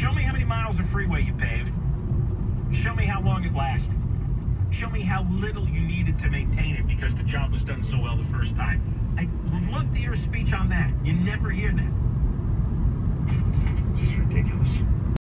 Show me how many miles of freeway you paved. Show me how long it lasted. Show me how little you need.